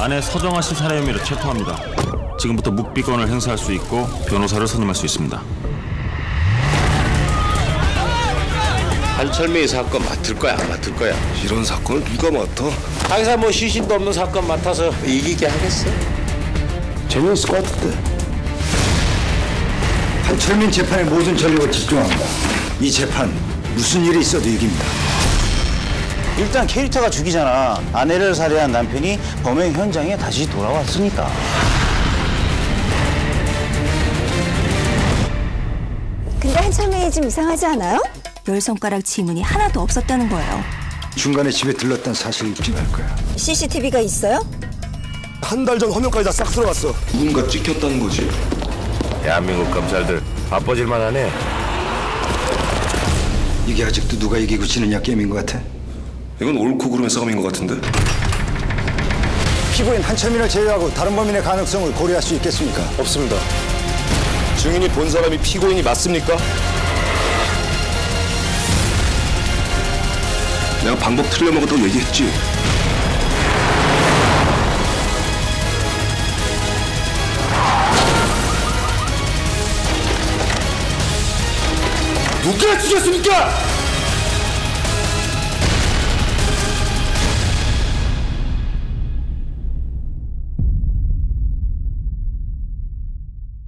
아내 서정아 씨 살해 혐의로 체포합니다. 지금부터 묵비권을 행사할 수 있고 변호사를 선임할 수 있습니다. 한철민이 사건 맡을 거야 안 맡을 거야 이런 사건을 누가 맡아? 항상 뭐 시신도 없는 사건 맡아서 이기게 하겠어 재미있을 것 같은데. 한철민 재판의 모든 전력을 집중합니다. 이 재판 무슨 일이 있어도 이깁니다. 일단 캐릭터가 죽이잖아. 아내를 살해한 남편이 범행 현장에 다시 돌아왔으니까. 근데 한철민이 좀 이상하지 않아요? 열 손가락 지문이 하나도 없었다는 거예요. 중간에 집에 들렀던 사실을 입증할 거야. CCTV가 있어요? 한 달 전 화면까지 다 싹 들어갔어. 누군가 찍혔다는 거지. 대한민국 검찰들 바빠질만 하네 이게 아직도 누가 이기고 지느냐 게임인 것 같아. 이건 옳고 그름의 싸움인 것 같은데. 피고인 한철민을 제외하고 다른 범인의 가능성을 고려할 수 있겠습니까? 없습니다. 증인이 본 사람이 피고인이 맞습니까? 내가 방법 틀려먹었다고 얘기했지. 누가 죽였습니까?